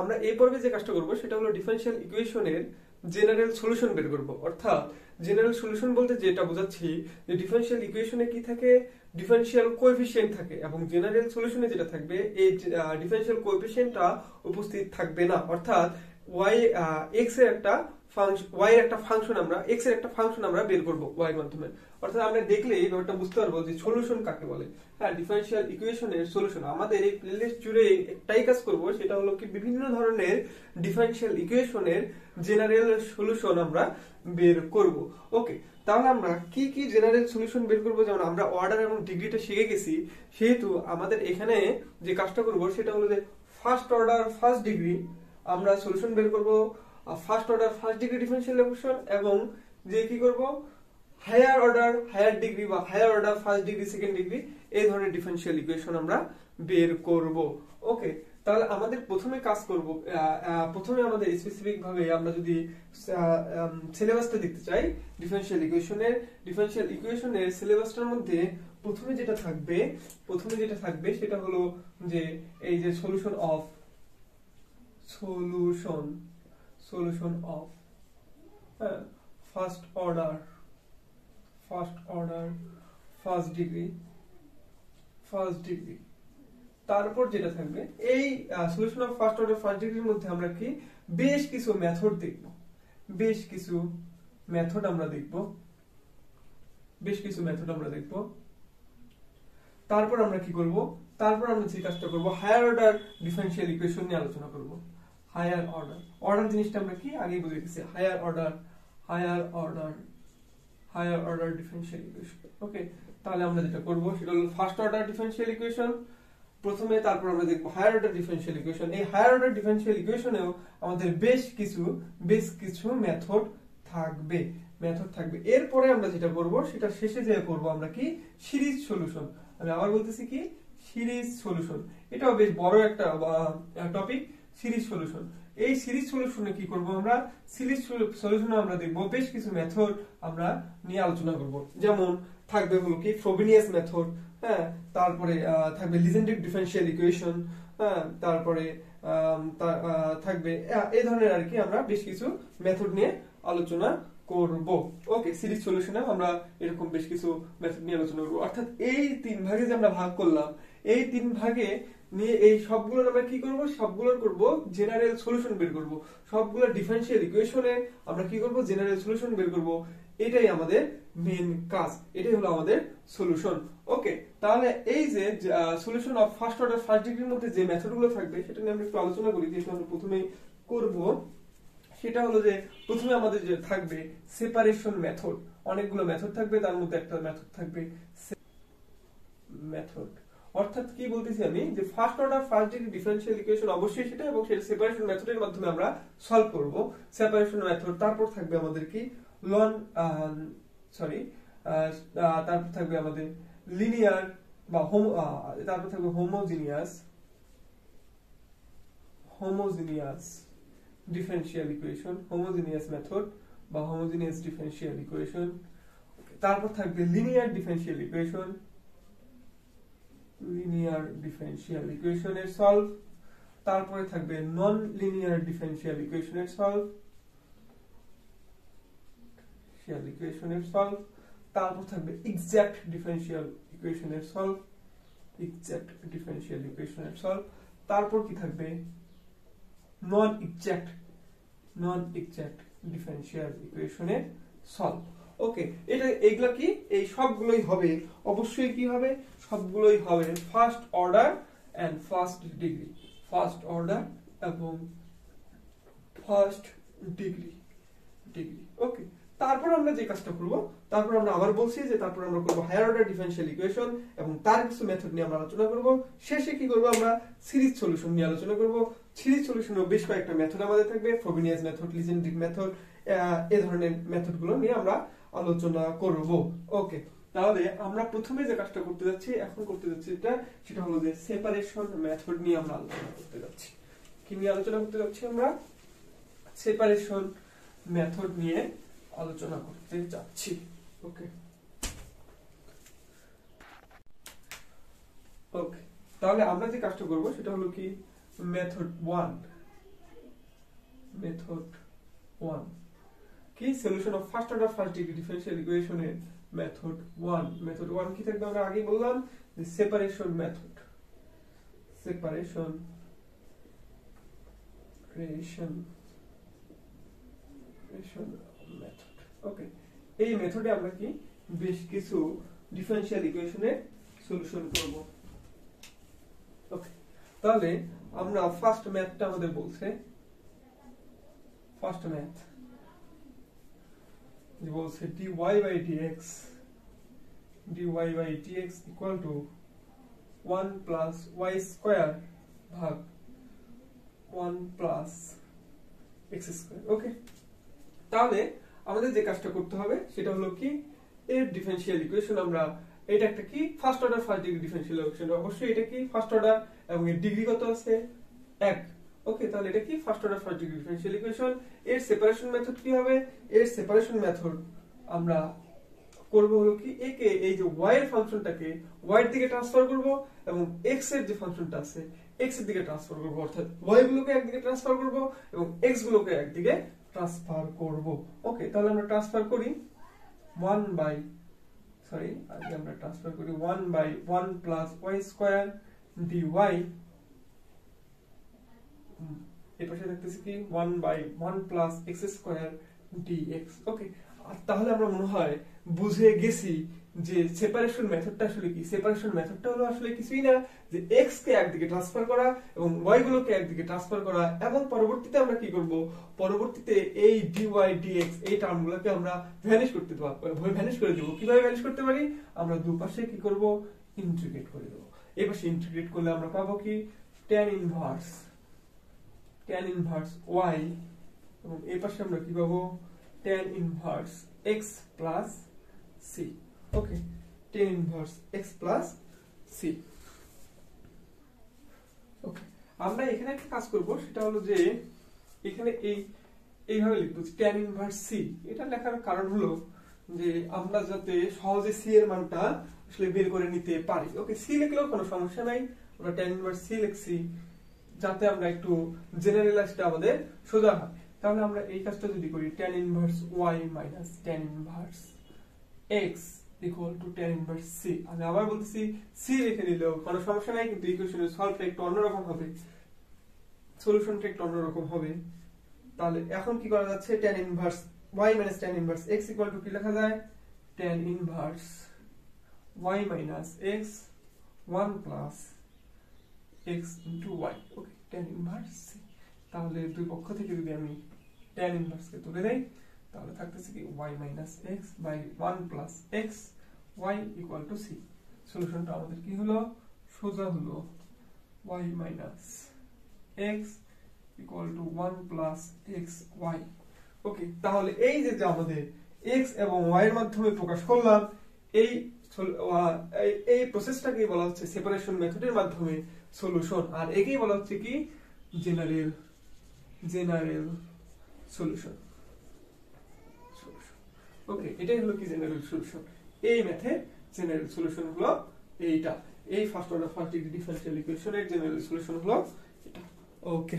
আমরা এই পর্বে যে কাজটা করব, সেটা হলো ডিফারেনশিয়াল ইকুয়েশনের জেনারেল সলিউশন বের করব। অর্থাৎ জেনারেল সলিউশন বলতে যেটা বোঝাচ্ছি, যে ডিফারেনশিয়াল ইকুয়েশনে কি থাকে? ডিফারেনশিয়াল কোএফিসিয়েন্ট থাকে এবং জেনারেল সলিউশনে যেটা থাকবে, এই ডিফারেনশিয়াল কোএফিসিয়েন্টটা উপস্থিত থাকবে না। অর্থাৎ ওয়াই এক্সের একটা ওয়াই এর একটা ফাংশন আমরা এক্সের একটা ফাংশন আমরা বের করব ওয়াই মাধ্যমে। অর্থাৎ আমরা দেখলে এই ব্যাপারটা বুঝতে পারব যে সলিউশন কাকে বলে। হ্যাঁ ডিফারেনশিয়াল ইকুয়েশনের সলিউশন আমাদের এই প্লেলিস্ট জুড়ে একটাই কাজ করব, সেটা হলো কি বিভিন্ন ধরনের ডিফারেনশিয়াল ইকুয়েশনের জেনারেল সলিউশন আমরা বের করব। ওকে তাহলে আমরা কি কি জেনারেল সলিউশন বের করব? যেমন আমরা অর্ডার এবং ডিগ্রিটা শিখে গেছি, সেহেতু আমাদের এখানে যে কাজটা করব, সেটা হলো যে ফার্স্ট অর্ডার ফার্স্ট ডিগ্রি আমরা সলিউশন বের করব first order first degree differential equation এবং যে কি করব হায়ার অর্ডার হায়ার ডিগ্রি বা higher order first degree second degree এই ধরনের ডিফারেনশিয়াল ইকুয়েশন আমরা বের করব। ওকে তাহলে আমাদের প্রথমে কাজ করব প্রথমে আমাদের স্পেসিফিক ভাবে আমরা যদি সিলেবাসটা দেখতে চাই ডিফারেনশিয়াল ইকুয়েশনের ডিফারেনশিয়াল ইকুয়েশনের সিলেবাসটার মধ্যে প্রথমে যেটা থাকবে, প্রথমে যেটা থাকবে সেটা হলো যে, এই যে solution of solution solution of uh, first order first order first degree first degree. তারপর যেটা থাকবে এই solution of first order first ডিগ্রির মধ্যে আমরা কি? বেশ কিছু মেথড দেখব। বেশ কিছু মেথড আমরা দেখব। বেশ কিছু মেথড আমরা দেখব। তারপর আমরা কি করব? তারপর আমরা যে কাজটা করব হায়ার অর্ডার ডিফারেনশিয়াল ইকুয়েশন নিয়ে আলোচনা করব। হায়ার অর্ডার অর্ডার জিনিসটা আমরা কি আগে বুঝে গেছি higher order higher order higher order differential equation okay তাহলে আমরা যেটা করব সেটা হলো ফার্স্ট অর্ডার ডিফারেনশিয়াল ইকুয়েশন প্রথমে তারপর আমরা দেখব হায়ার অর্ডার ডিফারেনশিয়াল ইকুয়েশন এই হায়ার অর্ডার ডিফারেনশিয়াল ইকুয়েশনেও আমাদের বেশ কিছু বেশ কিছু মেথড থাকবে মেথড থাকবে। এরপরে আমরা যেটা করব সেটা শেষে যে করব আমরা কি? Series solution. আমি আবার বলতেছি কি? Series solution. এটাও বেশ বড় একটা টপিক সিরিজ সলিউশন। এই সিরিজ সলিউশনে কি করব আমরা? সিরিজ সলিউশনে আমরা দেখব বেশ কিছু মেথড আমরা নিয়ে আলোচনা করব। যেমন, থাকবে হলো কি ফ্রোবিনিয়াস মেথড হ্যাঁ? তারপরে থাকবে লিজেন্ড্রিক ডিফারেনশিয়াল ইকুয়েশন হ্যাঁ? তারপরে থাকবে এই ধরনের আর কি আমরা বেশ কিছু মেথড নিয়ে আলোচনা করব। ওকে সিরিজ সলিউশনে আমরা এরকম বেশ কিছু মেথড নিয়ে আলোচনা করব। অর্থাৎ এই তিন ভাগে যে আমরা ভাগ করলাম, এই তিন ভাগে নিয়ে এই সবগুলোর আমরা কি করব? সবগুলোর করব জেনারেল সলিউশন বের করব। সবগুলো ডিফারেনশিয়াল ইকুয়েশনে আমরা কি করব? জেনারেল সলিউশন বের করব। এটাই আমাদের মেন কাজ। এটাই হলো আমাদের সলিউশন ওকে তাহলে এই যে solution of first order first ডিগ্রির মধ্যে যে মেথডগুলো থাকবে, সেটা নিয়ে আমরা একটু আলোচনা করি, যেহেতু আমরা প্রথমেই করব। সেটা হলো যে, প্রথমে আমাদের যে থাকবে সেপারেশন মেথড অনেকগুলো মেথড থাকবে, তার মধ্যে একটা মেথড থাকবে মেথড অর্থাৎ কি বলতেছি আমি? যে first order first degree differential equation অবশ্যই সেটা এবং সেটা সেপারেশন মেথডের মাধ্যমে আমরা সলভ করব। সেপারেশন মেথড তারপর থাকবে আমাদের কি? লন সরি তারপর থাকবে আমাদের লিনিয়ার বা হোম তারপর থাকবে homogeneous homogeneous differential equation homogeneous method বা হোমোজিনিয়াস ডিফারেনশিয়াল ইকুয়েশন তারপর থাকবে linear differential equation linear differential ইকুয়েশনের সলভ তারপরে থাকবে নন লিনিয়ার ডিফারেনশিয়াল ইকুয়েশনের সলভ ডিফারেনশিয়াল ইকুয়েশনের সলভ তারপর থাকবে এক্সাক্ট ডিফারেনশিয়াল ইকুয়েশনের সলভ এক্সাক্ট ডিফারেনশিয়াল ইকুয়েশনের সলভ তারপর কি থাকবে? Non exact non exact differential ইকুয়েশনের সলভ ওকে এটা এগুলা কি? এই সবগুলোই হবে। অবশ্যই কি হবে? সবগুলোই হবে। First order and first degree first order এবং ফার্স্ট ডিগ্রি ডিগ্রি ওকে তারপর আমরা যে কাজটা করব, তারপর আমরা আবার বলছি যে তারপর আমরা করব হায়ার অর্ডার ডিফারেনশিয়াল ইকুয়েশন এবং তার কিছু মেথড নিয়ে আমরা আলোচনা করব। শেষে কি করব আমরা? সিরিজ সলিউশন নিয়ে আলোচনা করব। সিরিজ সলিউশনের বেশ কয়েকটা মেথড আমাদের থাকবে। ফ্রোবিনিয়াস মেথড লিজেন্ড্রিক মেথড এ ধরনের মেথডগুলো নিয়ে আমরা আলোচনা করব। ওকে, তাহলে আমরা প্রথমে যে কাজটা করতে যাচ্ছি, এখন করতে যাচ্ছি এটা, সেটা হলো যে সেপারেশন মেথড নিয়ে আমরা আলোচনা করতে যাচ্ছি। কি নিয়ে আলোচনা করতে যাচ্ছি আমরা? সেপারেশন মেথড নিয়ে আলোচনা করতে যাচ্ছি। ওকে। ওকে, তাহলে আমরা যে কাজটা করব, সেটা হলো কি? মেথড ওয়ান মেথড ওয়ান কি solution of first order first degree differential ইকুয়েশনের মেথড ওয়ান মেথড ওয়ান কি থাকবে? আমরা আগে বললাম যে separation method separation ration ration method okay এই মেথডে আমরা কি বেশ কিছু ডিফারেন্সিয়াল ইকুয়েশনের সলিউশন করব। ওকে তাহলে আমরা ফার্স্ট ম্যাথটা আমাদের বলছে। ফার্স্ট ম্যাথ যে বলছে dy by dx. Dy by dx equal to 1 plus y square ভাগ 1 plus x square ওকে তাহলে আমাদের যে কাজটা করতে হবে সেটা হলো কি, এর ডিফারেন্সিয়াল ইকুয়েশন আমরা এটা একটা কি first order first degree differential equation অবশ্যই এটা কি ফার্স্ট অর্ডার এবং এর ডিগ্রি কত আছে? এক। ওকে তাহলে এটা কি? First order first degree differential equation এর সেপারেশন মেথড কি হবে? এর সেপারেশন মেথড আমরা করব হলো কি? একে এই যে y এর ফাংশনটাকে y এর দিকে ট্রান্সফার করব এবং x এর যে ফাংশনটা আছে x এর দিকে ট্রান্সফার করব। অর্থাৎ y গুলোকে একদিকে ট্রান্সফার করব এবং x গুলোকে একদিকে ট্রান্সফার করব। ওকে তাহলে আমরা ট্রান্সফার করি 1 বাই সরি আগে আমরা ট্রান্সফার করি 1 বাই 1 প্লাস y স্কয়ার হুম, এই পাশে থাকতেছে কি? 1 by 1 plus x square okay তাহলে আমরা মনে হয় বুঝে গেছি যে সেপারেশন মেথডটা আসলে কি? সেপারেশন মেথডটা হলো আসলে কিছুই না, যে x কে একদিকে ট্রান্সফার করা এবং y গুলোকে একদিকে ট্রান্সফার করা। এবং পরবর্তীতে আমরা কি করব? পরবর্তীতে এই dy dx, এই টার্মগুলোকে আমরা ভ্যানিশ করতে দেব। ভ্যানিশ করে দেব। কীভাবে ভ্যানিশ করতে পারি? আমরা দুপাশে কি করব? ইন্টিগ্রেট করে দেব। পাশে ইন্টিগ্রেট করলে আমরা পাবো কি? tan inverse tan inverse y, এবং এই পাশে আমরা কি পাবো? tan inverse x plus c okay tan inverse x plus c okay আমরা এখানে একটা কাজ করব, সেটা হলো যে এখানে এই, এইভাবে লিখব tan ইনভার্স c এটা লেখার কারণ হলো যে আমরা যাতে সহজে c এর মানটা আসলে বের করে নিতে পারি। ওকে c লিখলেও কোনো সমস্যা নাই, আমরা tan ইনভার্স c লিখছি। যাতে আমরা একটু জেনারেলাইজটা আমাদের সোজা হয়। তাহলে আমরা এই কাজটা যদি করি, tan inverse y minus tan inverse x equal to tan inverse c আমি আবার বলতেছি, c লিখে নিলেও কোনো সমস্যা নাই, কিন্তু ইকুয়েশনের সলভটা একটু অন্যরকম হবে। সলিউশনটা একটু অন্যরকম হবে। তাহলে এখন কি করা যাচ্ছে? tan inverse y minus tan inverse x equal to কি লেখা যায়? tan inverse y minus x 1 plus x into y. Okay tan inverse তাহলে দুই পক্ষ থেকে যদি আমি tan ইনভার্স কে তুলে দেই, তাহলে থাকতেছে কি y minus x by 1 plus x y equal to c. সলিউশনটা আমাদের কি হলো? সোজা হলো y minus x equal to 1 plus x y. Okay তাহলে এই যে আমাদের x এবং y এর মাধ্যমে প্রকাশ করলাম, এই- এই প্রসেসটাকে বলা হচ্ছে সেপারেশন মেথডের মাধ্যমে সলিউশন আর একেই বলা হচ্ছে কি? জেনারেল জেনারেল সলিউশন ওকে এটাই হলো কি জেনারেল সলিউশন এই ম্যাথে জেনারেল সলিউশন হলো এইটা। এই first order first degree differential ইকুয়েশনের জেনারেল সলিউশন হলো এটা। ওকে